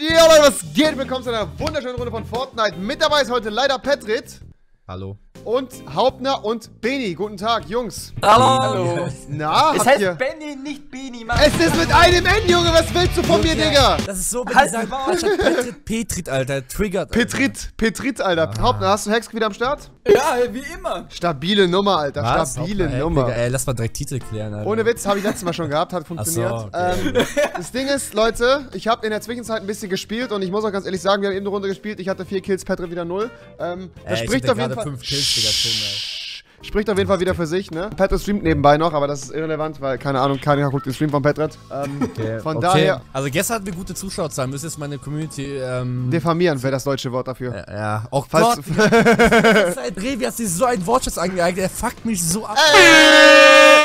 Ja, Leute, was geht? Willkommen zu einer wunderschönen Runde von Fortnite. Mit dabei ist heute leider Petrit Hallo. und Hauptner und Beni. Guten Tag, Jungs. Hallo. Na, Es habt heißt ihr... Benny, nicht Beni, Mann. Es ist mit einem N, Junge. Was willst du von mir, Digga? Das ist so, wenn Halt anstatt Petrit, Petrit, Alter, triggert. Alter. Petrit, Petrit, Alter. Hauptner, hast du Hex wieder am Start? Ja, wie immer. Stabile Nummer, Alter. Was? Stabile ey, Nummer. Digga, ey, lass mal direkt Titel klären, Alter. Ohne Witz, habe ich letztes Mal schon gehabt, hat funktioniert. Ach so, okay. ähm, das Ding ist, Leute, ich habe in der Zwischenzeit ein bisschen gespielt und ich muss auch ganz ehrlich sagen, wir haben eben eine Runde gespielt. Ich hatte vier Kills, Petrit wieder null. Ähm, das Ey, ich spricht hatte auf jeden Fall. fünf Kills, Digga, mal. Spricht auf jeden Fall wieder für sich, ne? Petrit streamt nebenbei noch, aber das ist irrelevant, weil, keine Ahnung, keiner guckt den Stream von Petrit. Ähm, Okay. Von okay. daher Also gestern hatten wir gute Zuschauerzahlen, müsste jetzt meine Community, ähm... diffamieren wäre das deutsche Wort dafür. äh, ja, auch Falls- ein Revi, hast dir so einen Wortschatz angeeignet, der fuckt mich so ab.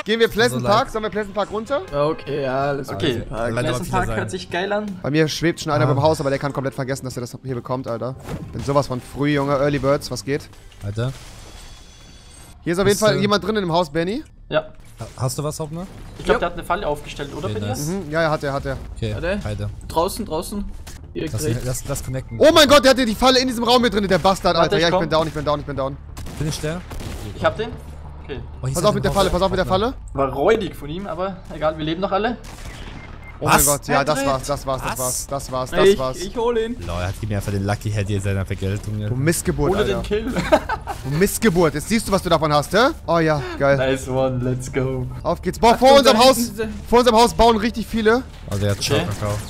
Gehen wir Pleasant So Park? Sollen wir Pleasant Park runter? Okay, ja, alles okay. Also, leider Pleasant Park sein. hört sich geil an. Bei mir schwebt schon einer Ah. beim Haus, aber der kann komplett vergessen, dass er das hier bekommt, Alter. Bin sowas von früh, Junge. Early Birds, was geht? Alter, Hier ist auf jeden Fall äh, jemand drin in dem Haus, Benny. Ja. hast du was, Hauptner? Ich glaube, der hat eine Falle aufgestellt, oder, Okay, Benny? nice. Mhm, ja, ja, hat er, hat er. Okay. Alter. Draußen, draußen. Direkt Lass, lass, lass connecten. Oh mein Gott, der hatte die Falle in diesem Raum mit drin, der Bastard, Alter. ich Ja, ich komm. bin down, ich bin down, ich bin down. Finish der? Ich hab den. Okay. Oh, hier Pass auf mit der Falle, pass auf mit der Falle. War räudig von ihm, aber egal, wir leben noch alle. Oh mein Was? Gott, ja, das war's, das war's, das war's, das war's, das ich, war's. ich hol ihn. Lol, hat mir einfach den Lucky Head hier seiner Vergeltung. Du. Missgeburt, Ohne Alter. den Kill. Du Missgeburt. Jetzt siehst du, was du davon hast, hä? Oh ja, geil. nice one, let's go. Auf geht's. Boah, vor unserem da Haus, vor unserem Haus bauen richtig viele. Also der hat schon Okay. verkauft.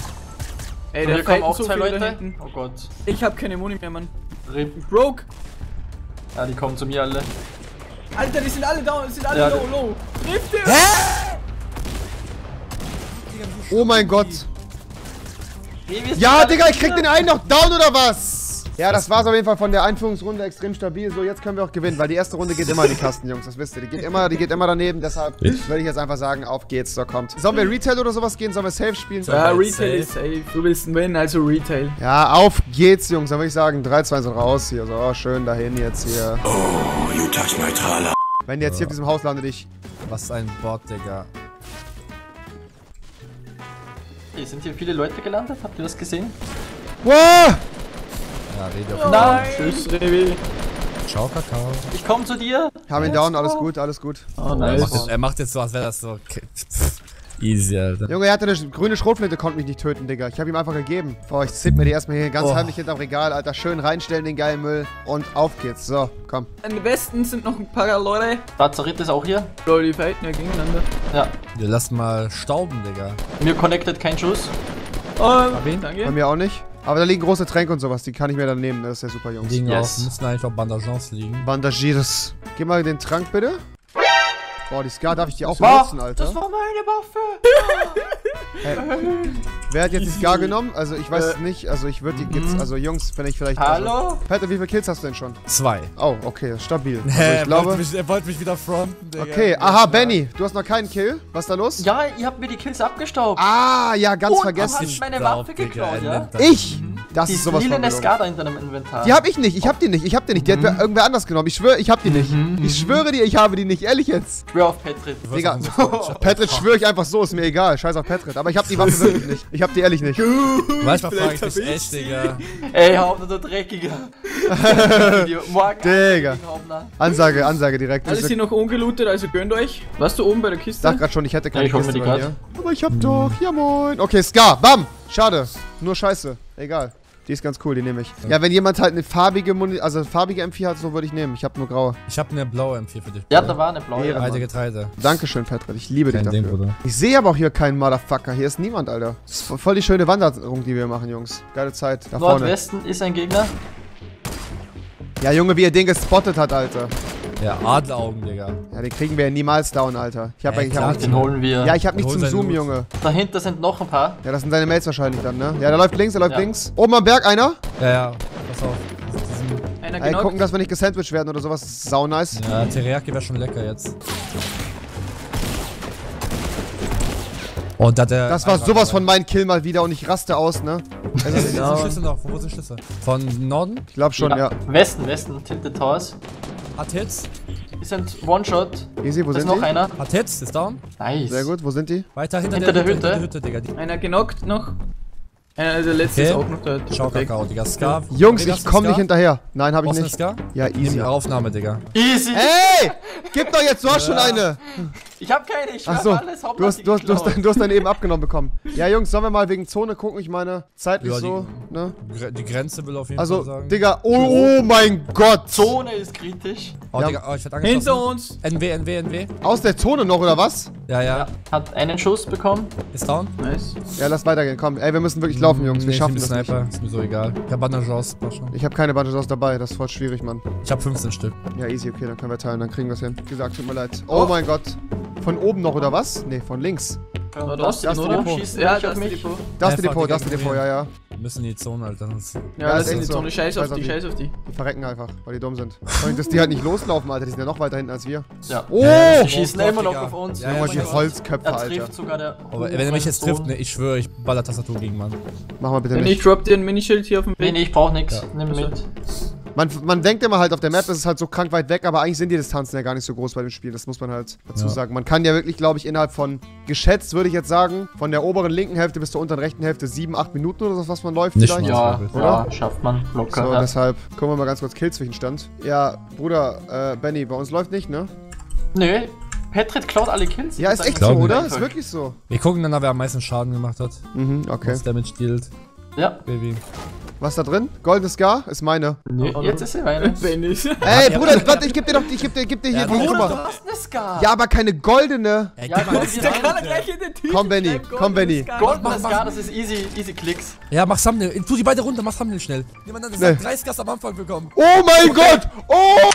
Ey, der hier kommen auch so zwei viele da Leute. hinten. Oh Gott. Ich hab keine Muni mehr, Mann. RIP. Broke. Ja, die kommen zu mir alle. Alter, die sind alle down, die sind alle Ja, low, low. Trifft der? Oh mein Gott. Hey, Ja, Digga, ich krieg den einen noch down oder was? Ja, das war's auf jeden Fall von der Einführungsrunde extrem stabil. So, jetzt können wir auch gewinnen, weil die erste Runde geht immer in die Kasten, Jungs. Das wisst ihr. Die geht immer, die geht immer daneben. Deshalb würde ich jetzt einfach sagen, auf geht's. So, kommt. Sollen wir Retail oder sowas gehen? Sollen wir Safe spielen? Ja, Safe. Retail ist safe. Du willst einen Win, also Retail. Ja, auf geht's, Jungs. Dann würde ich sagen, 3, 2, 1 und raus hier. So, oh, schön dahin jetzt hier. Oh, you touch my Trala. Wenn ihr jetzt hier auf diesem Haus landet, ich. Was ein Bot, Digga. Hey, sind hier viele Leute gelandet? Habt ihr das gesehen? Wow! Ja, rede auf Nein! Tschüss, Revi. Ciao, Kakao. Ich komm zu dir. Haben ihn down, alles gut, alles gut. Oh, Er nice. macht, jetzt, er macht jetzt so, als wäre das so. Easy, Alter. Junge, er hatte eine grüne Schrotflinte, konnte mich nicht töten, Digga. Ich habe ihm einfach gegeben. Boah, ich zip mir die erstmal hier ganz Oh. heimlich hinterm Regal, Alter. Schön reinstellen, den geilen Müll. Und auf geht's. So, komm. An den Westen sind noch ein paar Leute. Bazarit ist auch hier. Lol, die fighten ja gegeneinander. Ja. Wir lassen mal stauben, Digga. Mir connected kein Schuss. Oh, ihn? Bei mir auch nicht. Aber da liegen große Tränke und sowas, die kann ich mir dann nehmen. Das ist ja super, Jungs. Liegen Yes. auch, müssen eigentlich auch Bandagens liegen. Bandagiers. Gib mal den Trank, bitte. Boah, die Scar darf ich die auch benutzen, Alter. Das war meine Waffe. Wer hat jetzt die Scar genommen? Also, ich weiß es nicht. Also, ich würde die jetzt. Also, Jungs, wenn ich vielleicht. Also, Hallo? Peter, wie viele Kills hast du denn schon? Zwei. Oh, okay, stabil. Also, er, ich glaube. wollte mich, er wollte mich wieder fronten, Digga. Okay, aha, Benny, du hast noch keinen Kill. Was ist da los? Ja, ihr habt mir die Kills abgestaubt. Ah, ja, ganz Und vergessen. hast meine Waffe geklaut, er ja? Ich? Das Die ist sowas gelogen. Skada in deinem Inventar. Die hab ich nicht, ich hab die nicht, ich hab die nicht. Die hat wer- irgendwer anders genommen. Ich schwöre, ich hab die nicht. Ich schwöre dir, ich habe die nicht. Ehrlich jetzt. Schwör auf wirst Digga, Petrit schwöre ich einfach so, ist mir egal. Scheiß auf Petrit. Aber ich hab die Waffe wirklich nicht. Ich hab die ehrlich nicht. Manchmal frage ich mich echt, Digga. Ey, Hauptner, du Dreckiger. Morgen Digga. Ansage, Ansage direkt. Alles Ich hier noch ungelootet, also gönnt euch. Warst du oben bei der Kiste? dachte gerade schon, ich hätte keine Ja, ich Kiste die bei mir. Aber ich hab doch, ja moin. Okay, Scar, bam. Schade. Nur Scheiße. Egal. Die ist ganz cool, die nehme ich. Ja, wenn jemand halt eine farbige Muni also farbige M4 hat, so würde ich nehmen. Ich habe nur graue. Ich habe eine blaue M4 für dich. Ja, da war eine blaue. Ehre. Alte Getreide. Dankeschön, Petrit. Ich liebe dich Kein dafür. Ding. Ich sehe aber auch hier keinen Motherfucker. Hier ist niemand, Alter. Das ist voll die schöne Wanderung, die wir machen, Jungs. Geile Zeit. Da vorne. Nordwesten ist ein Gegner. Ja, Junge, wie er den gespottet hat, Alter. Ja, Adleraugen, Digga. Ja, den kriegen wir ja niemals down, Alter. Ich hab eigentlich nicht, Den holen wir. Ja, ich hab nicht zum Zoom, Loot. Junge. Dahinter sind noch ein paar. Ja, das sind seine Mates wahrscheinlich dann, ne? Ja, der läuft links, der läuft Ja. links. Oben am Berg einer. Ja, ja. Pass auf. Einer Ey, gucken, genau. dass wir nicht gesandwiched werden oder sowas. Das ist sau nice. ja, Teriyaki wäre schon lecker jetzt. Und da der. Das war sowas von mein Kill mal wieder und ich raste aus, ne? Wo sind Schlüsse noch? Wo sind Schlüsse? Von Norden? Ich glaube schon, ja. Westen, Westen, Tilted Towers. Hat Hits? Die sind One-Shot. Easy, wo Da ist sind noch die? einer. Hat Hits, ist down. Nice. Sehr gut, wo sind die? Weiter hinter, Hinter der Hütte, Hütte. Hinter der Hütte, Digga. Einer genockt noch. Einer, der letzte Okay. ist auch noch da. Schau. Kakao, Digga. Scar. Jungs, ich komm nicht hinterher. Nein, hab ich nicht. eine Scar? Ja, Nimm easy. die Aufnahme, Digga. Easy. Ey! Gib doch jetzt, du hast schon eine! Ich hab keine, ich hab alles. du hast, du, hast, du, hast, du hast deine eben abgenommen bekommen. Ja, Jungs, sollen wir mal wegen Zone gucken? Ich meine, zeitlich Ja, die- so, ne? Die Grenze will auf jeden Also, Fall sagen. Digga, oh, oh mein Gott! Zone ist kritisch. Oh, Ja. Digga, oh, ich werd angeschossen. Hinter uns. NW, NW, NW. Aus der Zone noch, oder was? Ja, ja. Ja. Hat einen Schuss bekommen. Ist down. Nice. Ja, lass weitergehen, komm. Ey, wir müssen wirklich laufen, Jungs. Wir Nee, ich schaffen das den nicht. Sniper. Ist mir so egal. Ich hab schon. Ich habe keine Bandages dabei, das ist voll schwierig, Mann. Ich hab 15 Stück. Ja, easy, okay, dann können wir teilen, dann kriegen wir es hin. Wie gesagt, tut mir leid. Oh, mein Gott. Von oben noch, oder was? Nee, von links. Oder das das ist oder? Depot. Schießt Ja, nicht das ist mich. Depot. Das ist Einfach, die Depot, das ist die Depot, ja, ja. Wir müssen in die Zone, Alter. sonst- Ja, Ja, das ist echt die so. Zone. Scheiß Scheiß auf auf die, die. scheiß auf die. Die verrecken einfach, weil die dumm sind. Allem, dass die halt nicht loslaufen, Alter. Die sind ja noch weiter hinten als wir. Ja. Oh! Die schießen immer noch auf uns. Ja, ja, die. Holzköpfe, Er Alter. trifft sogar der. Aber wenn er mich jetzt trifft, ne, ich schwöre, ich baller Tastatur gegen Mann. Mach mal bitte Wenn ich nicht. drop dir ein Minischild hier auf dem Nee, Weg. nee, ich brauch nix. Ja. Nimm mit. Man, man denkt immer halt, auf der Map ist es halt so krank weit weg, aber eigentlich sind die Distanzen ja gar nicht so groß bei dem Spiel. Das muss man halt dazu Ja. sagen. Man kann ja wirklich, glaube ich, innerhalb von, geschätzt würde ich jetzt sagen, von der oberen linken Hälfte bis zur unteren rechten Hälfte 7, 8 Minuten oder so, was man läuft Nicht vielleicht. Ja, Oder? ja, schafft man locker. So, ja. deshalb gucken wir mal ganz kurz Killzwischenstand. Ja, Bruder, äh, Benny, bei uns läuft nicht, ne? Nö, Petrit klaut alle Kills. Ja, ist echt so, oder? einfach. Ist wirklich so. Wir gucken dann, wer am meisten Schaden gemacht hat. Mhm, okay. Was Damage dealt. Ja. Baby. Was da drin? Golden Scar? Ist meine. Nö, jetzt ist sie meine. Bennis. Ey, Bruder, warte, ich geb dir doch, ich geb dir, geb dir hier Ja, die, mal. du hast eine Scar. Ja, aber keine goldene. Ey, Ja, mal komm, Der kann er gleich in den Tisch. Komm, Benny, komm, Benny. Goldene Scar, das ist easy, easy Klicks. Ja, mach Thumbnail. Tu die beide runter, mach Thumbnail schnell. Niemand Nee. hat 30 Gas am Anfang bekommen. Oh mein Gott! Oh!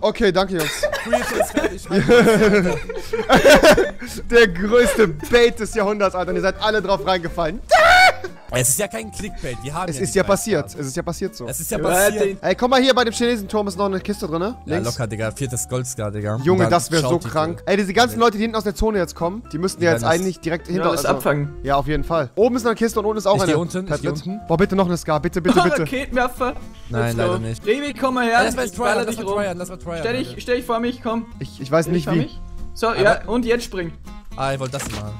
Okay, danke, Jungs. Ist. Der größte Bait des Jahrhunderts, Alter. Und ihr seid alle drauf reingefallen. Es ist ja kein Clickbait. Wir haben Es ja ist ja 30 passiert. Es ist ja passiert so. Es ist ja passiert. Ey, komm mal hier, bei dem Chinesenturm ist noch eine Kiste drin, ne? Ja, locker, Digga. Viertes Goldscar, Digga. Junge, das wäre so krank. Ey, diese ganzen Leute, die hinten aus der Zone jetzt kommen, die müssten ja jetzt eigentlich direkt hinter das also- abfangen. Ja, auf jeden Fall. Oben ist noch eine Kiste und unten ist auch Ich eine. geh unten, ich unten. Boah, bitte noch eine Scar. Bitte, bitte, bitte. Raketenwerfer. Nein, leider nicht. Revi, komm mal her. Lass mal tryen, lass mal rum. tryen, lass mal tryen. Stell dich, stell dich vor mich, komm. Ich, ich weiß nicht wie. So, ja, und jetzt spring. Ah, ich wollte das machen.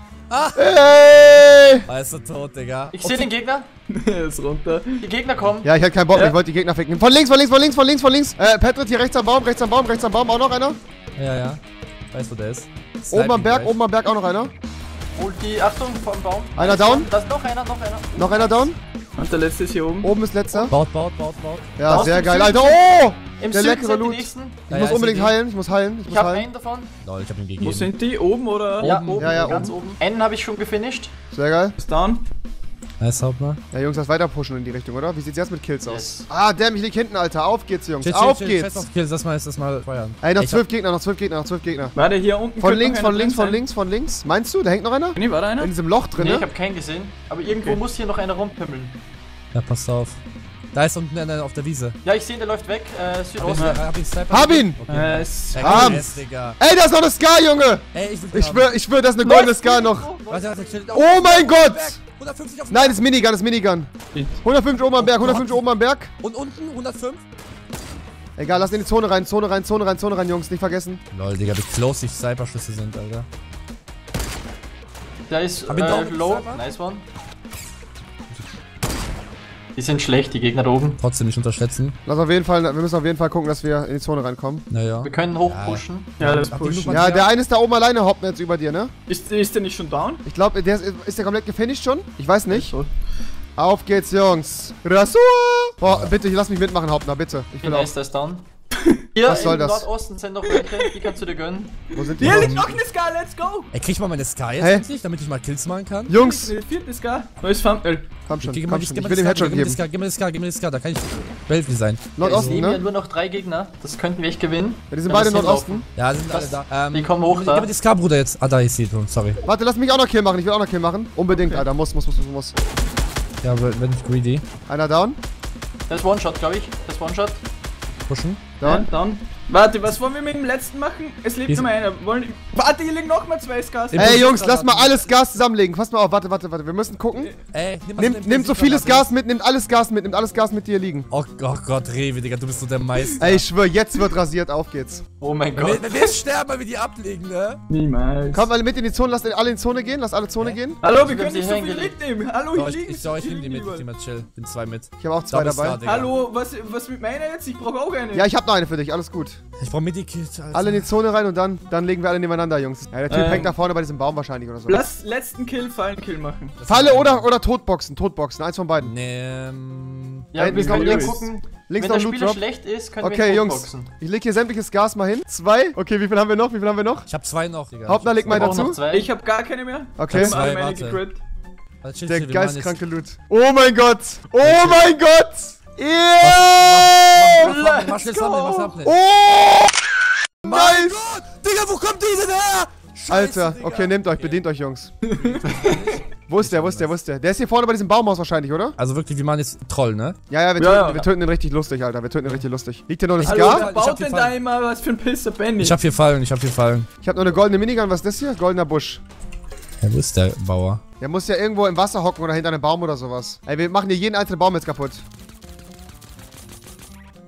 Ey! Ah, ist so tot, Digga. Ich sehe den Gegner. Er ist runter. Die Gegner kommen. Ja, ich hatte keinen Bock mehr. Ja. Ich wollte die Gegner ficken. Von links, von links, von links, von links, von links. Äh, Patrick hier rechts am Baum, rechts am Baum, rechts am Baum. Auch noch einer. Ja, ja. Weißt du, der ist? Oben am Berg, gleich. oben am Berg auch noch einer. Holt die, Achtung, vom Baum. Einer down? Da ist noch einer, noch einer. Noch einer down. Und der letzte ist hier oben. Oben ist letzter. Baut, baut, baut, baut. Ja, Draußen sehr geil. Süden Alter, oh! Im Der Süden leckere sind die Loot. nächsten. Ich Ja, muss ja, unbedingt heilen. Ich muss heilen. Ich Ich muss habe heilen. einen davon. Lol, ich hab ihn Wo gegeben. sind die? Oben oder? Ja, Oben. oben, Ja, ja, ganz oben. Einen habe ich schon gefinisht. Sehr geil. Ist down. Nice, Hauptmann. Ja, Jungs, das weiter pushen in die Richtung, oder? Wie sieht's jetzt mit Kills aus? Yes. Ah, damn, ich lieg hinten, Alter. Auf geht's, Jungs. Chill, chill, Auf chill, geht's. Scheiß auf Kills, lass mal, lass mal feuern. Ey, noch zwölf Gegner, noch zwölf Gegner, noch zwölf Gegner. Warte, hier unten. Von links, von links, von links, von links. Meinst du, da hängt noch einer? Nee, war da einer? In diesem Loch drin, Nee, ich habe keinen gesehen. Aber irgendwo Okay. muss hier noch einer rumpimmeln. Ja, passt auf. Da ist unten einer auf der Wiese. Ja, ich sehe, der läuft weg. Äh, Hab Südosten. hab ich Sniper? Hab ihn! Okay. Äh, ist Digga. Ey, da ist noch eine Scar, Junge! Ey, ich will Ich schwör, ich schwör, das ist eine goldene Scar noch. Warte, warte, chill. Oh mein Gott! 150 auf Nein, das ist Minigun, das ist Minigun. 150 oben am Berg, 150 oben am Berg. Und unten 105? Egal, lass in die Zone rein, Zone rein, Zone rein, Zone rein, Jungs, nicht vergessen. Lol, Digga, wie close die Sniper-Schüsse sind, Alter. Der ist Hab ihn äh, low. Nice one. Die sind schlecht, die Gegner da oben. Trotzdem nicht unterschätzen. Lass auf jeden Fall, wir müssen auf jeden Fall gucken, dass wir in die Zone reinkommen. Naja. Wir können hochpushen. Ja, das pushen. genug Ja, der eine ist da oben alleine, hoppt jetzt über dir, ne? Ist, ist der nicht schon down? Ich glaube, der ist, ist der komplett gefinisht schon? Ich weiß nicht. Auf geht's, Jungs. Rasur! Boah, bitte, lass mich mitmachen, Hauptner, bitte. Ich will auch. ist down. Hier Was soll im das? Nordosten sind noch welche, die kannst du dir gönnen. Wo sind die? Hier liegt noch eine Scar, let's go! Ey, krieg ich mal meine Sky jetzt endlich, damit ich mal Kills machen kann? Jungs! Eine vierte Scar. Neues Thumbnail. Komm schon, mir komm die- schon. Ich will dem die Headshot Sky, gib mir die geben. Sky, gib mir die Sky, gib mir die Sky, da kann ich Weltlich sein. Nordosten, ne? nur noch drei Gegner. Das könnten wir echt gewinnen. Ja, die sind beide wir Nordosten. Ja, sind Das- alle da. Ähm, die kommen hoch gib, da. Gib mir die Sky, Bruder, jetzt. Ah, da ist sie drin, sorry. Warte, lass mich auch noch Kill machen. Ich will auch noch Kill machen. Unbedingt, Alter. Muss, muss, muss, muss, muss. Ja, wenn ich greedy. Einer down. Das ist One-Shot, glaube ich. Das ist One-Shot. Pushen. Down. Ja, down. Warte, was wollen wir mit dem letzten machen? Es lebt nur einer. Wollen, warte, hier liegen noch mal zwei. Im- Ey, Jungs, lass mal alles Gas zusammenlegen. Pass mal auf, warte, warte, warte. Wir müssen gucken. Ey, nimm, mal Nimm, so vieles Gas mit, nimmt alles Gas mit, nimmt alles Gas mit, die hier liegen. Oh, oh Gott, Rewe, Digga, du bist so der Meister. Ey, ich schwör, jetzt wird rasiert, auf geht's. Oh mein Wenn Gott. wir, wenn wir sterben, weil wir die ablegen, ne? Niemals. Kommt alle mit in die Zone, lasst alle in die Zone gehen, lasst alle Zone gehen. Hallo, wir können nicht so viel mitnehmen. Hallo, hier ich, liegen ich, so, ich hier nehm die genau. mit, ich nehm mal chill. Nimm zwei mit. Ich habe auch zwei dabei. Hallo, was, was mit meiner jetzt? Ich brauche auch eine. Ja, ich habe noch eine für dich, alles gut. Ich brauch Medikit, Alter. Alle in die Zone rein und dann, dann legen wir alle nebeneinander, Jungs. Ja, der Typ Ähm. hängt da vorne bei diesem Baum wahrscheinlich oder so. Lass letzten Kill, Fallenkill machen. Falle oder, oder Totboxen, Totboxen, eins von beiden. Nee, ähm, Ja, wir können links. gucken. Links Wenn noch Loot Drop. schlecht ist, können wir Okay, ihn Jungs, ich leg hier sämtliches Gas mal hin. Zwei. Okay, wie viel haben wir noch? Wie viel haben wir noch? ich hab zwei noch, Digga. Hauptner, leg mal Wir dazu. Ich habe gar keine mehr. Okay. Wir haben Zwei, warte. Der wir geistkranke Loot. Oh mein Gott! Oh mein Gott! Yeah! Mach, mach, mach schnell Thumbnail, mach Thumbnail. Oh! Nice! Gott, Digga, wo kommt die denn her? Scheiße, Alter, Digga. okay, nehmt euch, bedient euch, Jungs. Wo ist der, wo ist der, wo ist der? Der ist hier vorne bei diesem Baumhaus wahrscheinlich, oder? Also wirklich, wir machen jetzt Troll, ne? Ja, ja, wir Ja, töten, ja. wir töten den richtig lustig, Alter. Wir töten den richtig lustig. Liegt hier noch eine Hallo, Scar? wer hab baut denn da immer was für ein Pisser Benny? Ich hab vier Fallen, ich hab vier Fallen. Ich habe noch eine goldene Minigun. Was ist das hier? Goldener Busch. Ja, wo ist der Bauer? Der muss ja irgendwo im Wasser hocken oder hinter einem Baum oder sowas. Ey, wir machen hier jeden einzelnen Baum jetzt kaputt.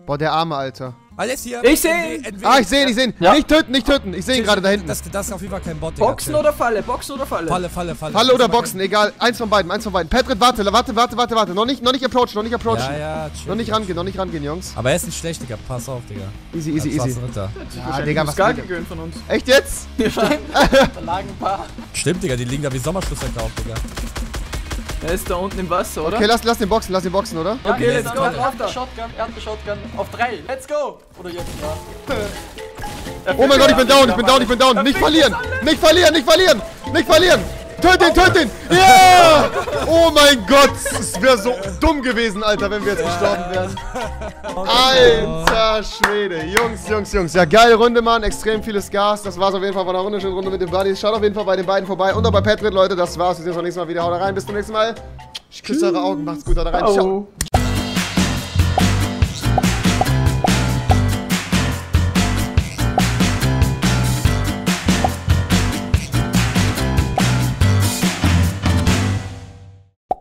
Boah, der arme Alter. Alles hier. Ich seh ihn. Ah, ich sehe ihn, ich sehe ihn. Ja. Nicht töten, nicht töten. Ich sehe ihn gerade da hinten. Das, das ist auf jeden Fall kein Bot, Digga. Boxen chill. oder Falle? Boxen oder Falle? Falle, Falle, Falle. Falle oder Boxen, egal. Eins von beiden, eins von beiden. Petrit, warte, warte, warte, warte, warte. Noch nicht, noch nicht approachen, noch nicht approachen. Ja, ja, chill. Noch nicht rangehen, noch nicht rangehen, Jungs. Aber er ist nicht schlecht, Digga. Pass auf, Digga. Easy, easy, Als easy. schwarzer Ritter. Ah, Digga, was geht? gegönnt von uns. Echt jetzt? Da lagen ein paar. Stimmt, Digga, die liegen da wie Sommerschlusssäcke auf, Digga. Er ist da unten im Wasser, oder? Okay, lass, lass den boxen, lass den boxen, oder? Ja, Okay, er let's go, Er hat eine Shotgun, er hat eine Shotgun. Auf drei. Let's go. Oder jetzt, ja. Oh mein Gott, ich bin down, ich bin down, ich bin down. Nicht verlieren, nicht verlieren, nicht verlieren, nicht verlieren. Töt ihn, töt ihn. Ja! Oh mein Gott, es wäre so dumm gewesen, Alter, wenn wir jetzt gestorben wären. Alter Schwede. Jungs, Jungs, Jungs. Ja, geile Runde, Mann. Extrem vieles Gas. Das war's auf jeden Fall von der wunderschönen Runde mit den Buddies. Schaut auf jeden Fall bei den beiden vorbei. Und auch bei Patrick, Leute. Das war's. Wir sehen uns beim nächsten Mal wieder. Haut rein. Bis zum nächsten Mal. Ich küsse eure Augen. Macht's gut. Haut rein. Ciao.